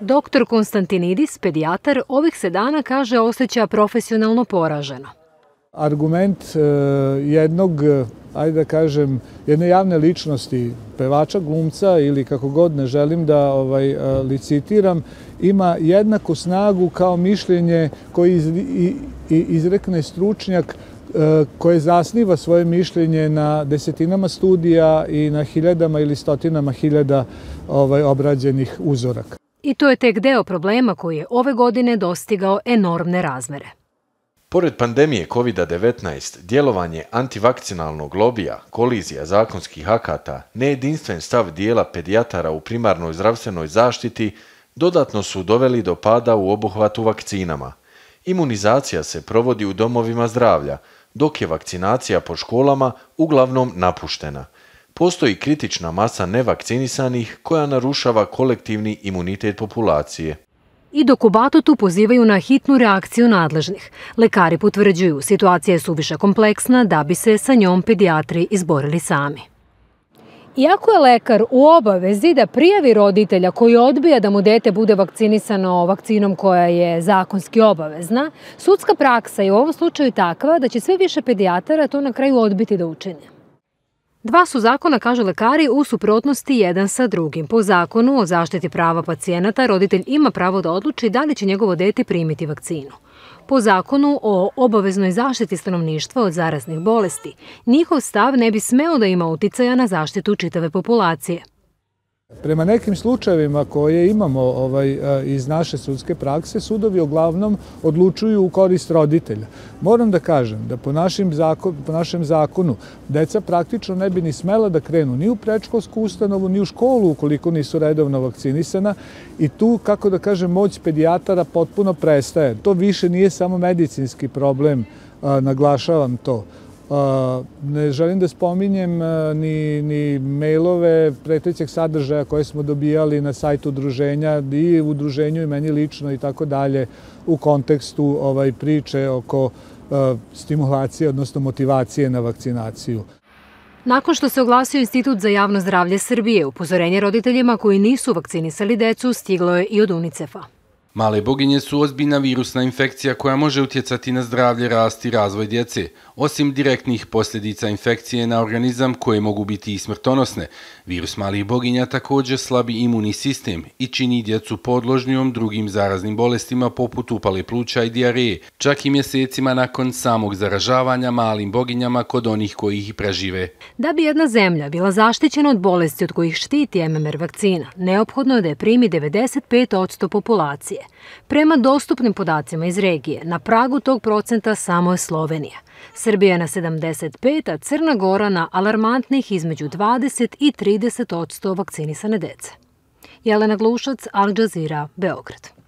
Doktor Konstantinidis, pedijatar, ovih se dana kaže osjeća profesionalno poraženo. Argument e, jednog, ajde da kažem, jedne javne ličnosti, pevača, glumca ili kako god ne želim da ovaj, e, licitiram, ima jednaku snagu kao mišljenje koji izrekne stručnjak e, koje zasniva svoje mišljenje na desetinama studija i na hiljadama ili stotinama hiljada ovaj, obrađenih uzoraka. I to je tek deo problema koji je ove godine dostigao enormne razmere. Pored pandemije COVID-19, djelovanje antivakcinalnog lobija, kolizija zakonskih akata, nejedinstven stav dijela pedijatara u primarnoj zdravstvenoj zaštiti dodatno su doveli do pada u obuhvatu vakcinama. Imunizacija se provodi u domovima zdravlja, dok je vakcinacija po školama uglavnom napuštena – postoji kritična masa nevakcinisanih koja narušava kolektivni imunitet populacije. I dok u Batutu pozivaju na hitnu reakciju nadležnih, lekari potvrđuju situacija je suviše kompleksna da bi se sa njom pedijatri izborili sami. Iako je lekar u obavezi da prijavi roditelja koji odbija da mu dete bude vakcinisano vakcinom koja je zakonski obavezna, sudska praksa je u ovom slučaju takva da će sve više pedijatara to na kraju odbiti da učine. Dva su zakona, kažu lekari, u suprotnosti jedan sa drugim. Po zakonu o zaštiti prava pacijenata, roditelj ima pravo da odluči da li će njegovo dete primiti vakcinu. Po zakonu o obaveznoj zaštiti stanovništva od zaraznih bolesti, njihov stav ne bi smeo da ima uticaja na zaštitu čitave populacije. Prema nekim slučajevima koje imamo ovaj, iz naše sudske prakse, sudovi uglavnom odlučuju u korist roditelja. Moram da kažem da po, našim po našem zakonu deca praktično ne bi ni smela da krenu ni u prečkolsku ustanovu, ni u školu ukoliko nisu redovno vakcinisana i tu, kako da kažem, moć pedijatara potpuno prestaje. To više nije samo medicinski problem, naglašavam to. Ne želim da spominjem ni, ni mailove pretećeg sadržaja koje smo dobijali na sajtu udruženja i u udruženju i meni lično i tako dalje u kontekstu ovaj priče oko stimulacije, odnosno motivacije na vakcinaciju. Nakon što se oglasio Institut za javno zdravlje Srbije, upozorenje roditeljima koji nisu vakcinisali decu stiglo je i od UNICEF-a. Male boginje su ozbiljna virusna infekcija koja može utjecati na zdravlje, rast i razvoj djece. Osim direktnih posljedica infekcije na organizam koje mogu biti i smrtonosne, virus malih boginja također slabi imunni sistem i čini djecu podložnijom drugim zaraznim bolestima poput upale pluća i diareje, čak i mjesecima nakon samog zaražavanja malim boginjama kod onih koji ih prežive. Da bi jedna zemlja bila zaštićena od bolesti od kojih štiti MMR vakcina, neophodno je da je primi 95% populacije. Prema dostupnim podacima iz regije, na pragu tog procenta samo je Slovenija. Srbija na 75, a Crna Gora na alarmantnih između 20 i 30 odsto vakcinisane dece. Jelena Glušac, Al Jazeera, Beograd.